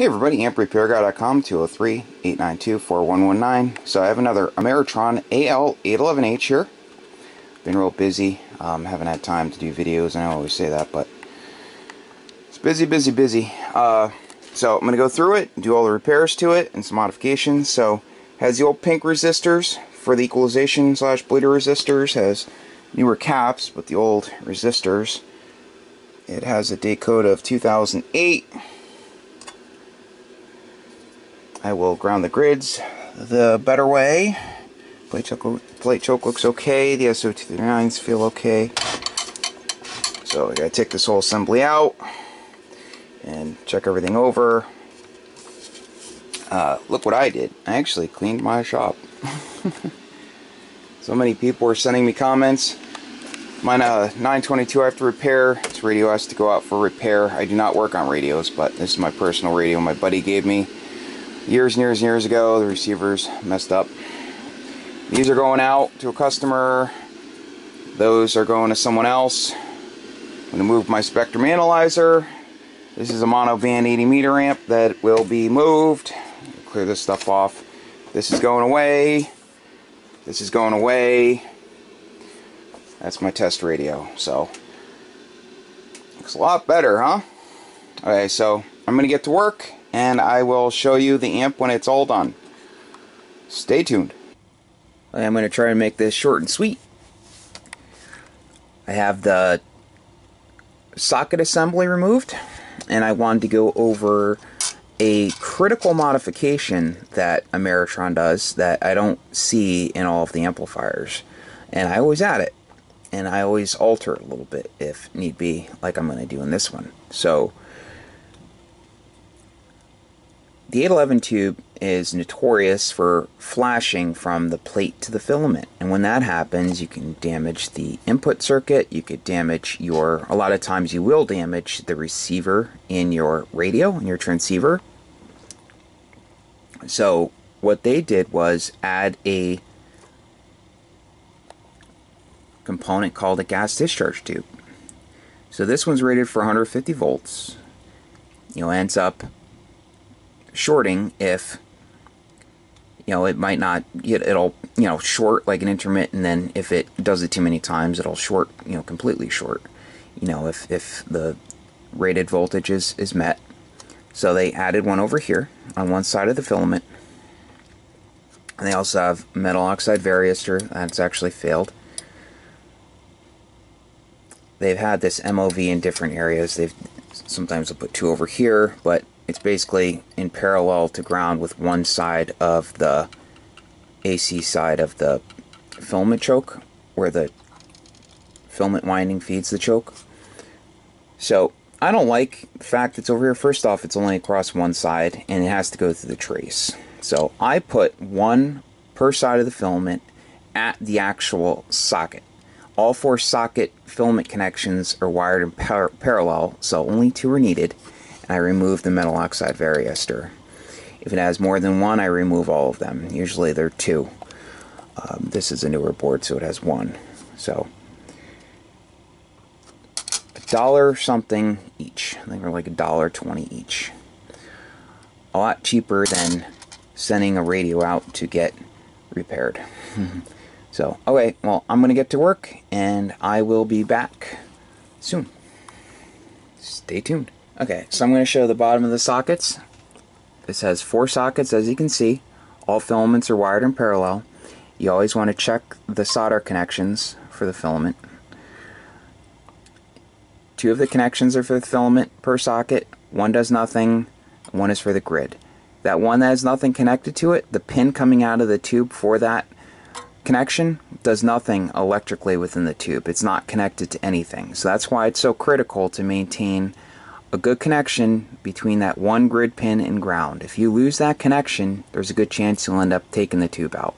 Hey everybody, AmpRepairGuy.com, 203-892-4119. So I have another Ameritron AL811H here. Been real busy, um, haven't had time to do videos, and I always say that, but it's busy, busy, busy. Uh, so I'm going to go through it, do all the repairs to it, and some modifications. So has the old pink resistors for the equalization slash bleeder resistors, has newer caps, but the old resistors. It has a date code of 2008. I will ground the grids the better way. Plate choke, plate choke looks okay. The SO239s feel okay. So I gotta take this whole assembly out and check everything over. Uh, look what I did. I actually cleaned my shop. so many people were sending me comments. Mine uh, 922 I have to repair. This radio has to go out for repair. I do not work on radios, but this is my personal radio my buddy gave me years and years and years ago. The receivers messed up. These are going out to a customer. Those are going to someone else. I'm going to move my Spectrum Analyzer. This is a mono band 80 meter amp that will be moved. Clear this stuff off. This is going away. This is going away. That's my test radio. So, looks a lot better, huh? Okay, so I'm to get to work and I will show you the amp when it's all done. Stay tuned. I'm going to try and make this short and sweet. I have the socket assembly removed and I wanted to go over a critical modification that Ameritron does that I don't see in all of the amplifiers. And I always add it. And I always alter a little bit if need be, like I'm going to do in this one. So The 811 tube is notorious for flashing from the plate to the filament. And when that happens you can damage the input circuit. You could damage your a lot of times you will damage the receiver in your radio in your transceiver. So what they did was add a component called a gas discharge tube. So this one's rated for 150 volts. You know ends up shorting if you know it might not get it'll you know short like an intermittent and then if it does it too many times it'll short you know completely short. You know if if the rated voltage is is met. So they added one over here on one side of the filament. And they also have metal oxide varistor that's actually failed. They've had this MOV in different areas. They've sometimes they'll put two over here but it's basically in parallel to ground with one side of the AC side of the filament choke where the filament winding feeds the choke. So I don't like the fact it's over here. First off, it's only across one side and it has to go through the trace. So I put one per side of the filament at the actual socket. All four socket filament connections are wired in par parallel, so only two are needed. I remove the metal oxide varistor. If it has more than one, I remove all of them. Usually they're two. Um, this is a newer board, so it has one. So, a dollar something each. I think they're like a dollar twenty each. A lot cheaper than sending a radio out to get repaired. so, okay, well, I'm going to get to work, and I will be back soon. Stay tuned. Okay, so I'm going to show the bottom of the sockets. This has four sockets as you can see. All filaments are wired in parallel. You always want to check the solder connections for the filament. Two of the connections are for the filament per socket. One does nothing, one is for the grid. That one that has nothing connected to it, the pin coming out of the tube for that connection does nothing electrically within the tube. It's not connected to anything. So that's why it's so critical to maintain a good connection between that one grid pin and ground. If you lose that connection, there's a good chance you'll end up taking the tube out.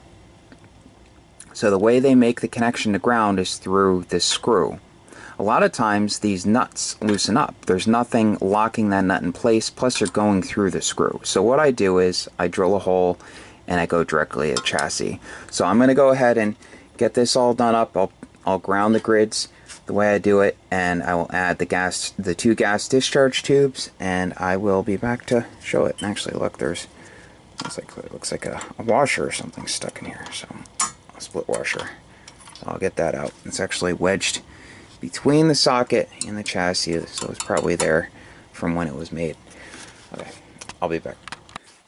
So the way they make the connection to ground is through this screw. A lot of times these nuts loosen up. There's nothing locking that nut in place, plus you're going through the screw. So what I do is I drill a hole and I go directly at chassis. So I'm going to go ahead and get this all done up. I'll, I'll ground the grids the way I do it, and I will add the gas, the two gas discharge tubes, and I will be back to show it. And actually, look, there's looks like it looks like a, a washer or something stuck in here, so a split washer. So I'll get that out. It's actually wedged between the socket and the chassis, so it's probably there from when it was made. Okay, I'll be back.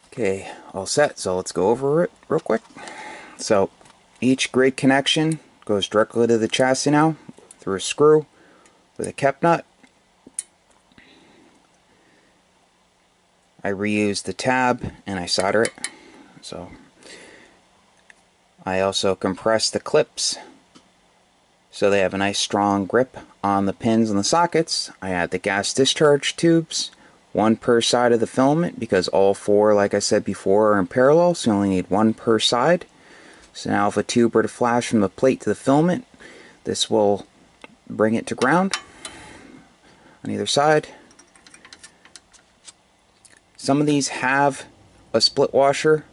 Okay, all set, so let's go over it real quick. So each grid connection goes directly to the chassis now through a screw with a cap nut. I reuse the tab and I solder it. So I also compress the clips so they have a nice strong grip on the pins and the sockets. I add the gas discharge tubes, one per side of the filament because all four, like I said before, are in parallel, so you only need one per side. So now if a tube were to flash from the plate to the filament, this will bring it to ground on either side. Some of these have a split washer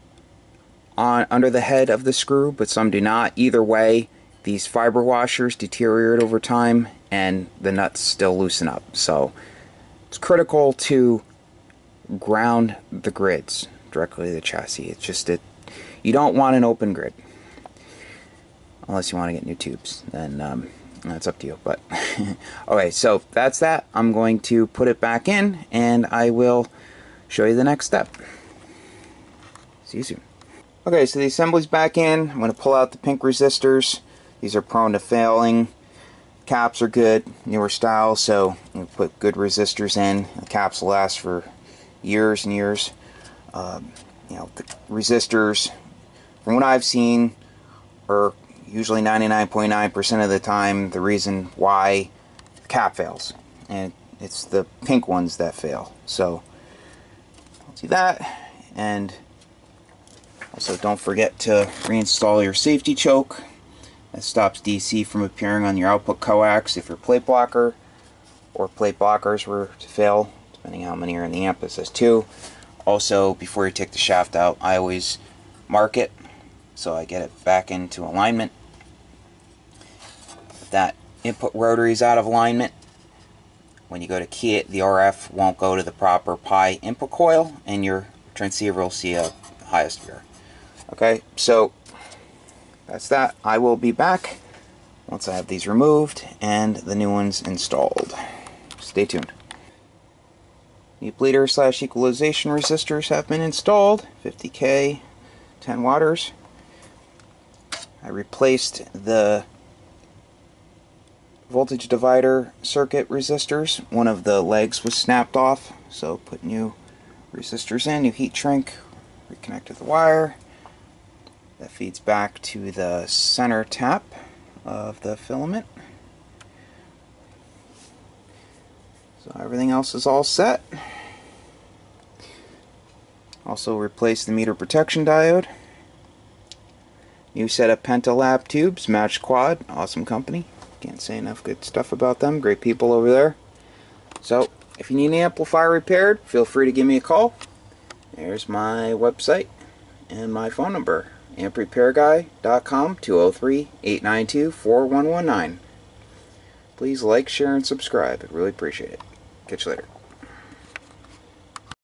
on under the head of the screw, but some do not. Either way, these fiber washers deteriorate over time and the nuts still loosen up. So it's critical to ground the grids directly to the chassis. It's just that you don't want an open grid unless you want to get new tubes. Then um, that's up to you. But okay, so that's that. I'm going to put it back in and I will show you the next step. See you soon. Okay, so the assembly's back in. I'm going to pull out the pink resistors. These are prone to failing. Caps are good, newer style, so we put good resistors in. The caps last for years and years. Um, you know, the resistors, from what I've seen, are usually 99.9% of the time the reason why the cap fails. And it's the pink ones that fail. So, do that. And also don't forget to reinstall your safety choke. That stops DC from appearing on your output coax if your plate blocker or plate blockers were to fail, depending how many are in the amp. It says two. Also, before you take the shaft out, I always mark it so I get it back into alignment that input rotary is out of alignment, when you go to key it, the RF won't go to the proper pi input coil, and your transceiver will see a high SWR. Okay, so that's that. I will be back once I have these removed and the new ones installed. Stay tuned. The bleeder slash equalization resistors have been installed, 50k, 10 watts. I replaced the voltage divider circuit resistors. One of the legs was snapped off, so put new resistors in, new heat shrink, reconnected the wire. That feeds back to the center tap of the filament. So everything else is all set. Also replace the meter protection diode. New set of Pentalab tubes, match quad, awesome company. Can't say enough good stuff about them. Great people over there. So, if you need an amplifier repaired, feel free to give me a call. There's my website and my phone number. amprepairguy.com 203-892-4119. Please like, share, and subscribe. I'd really appreciate it. Catch you later.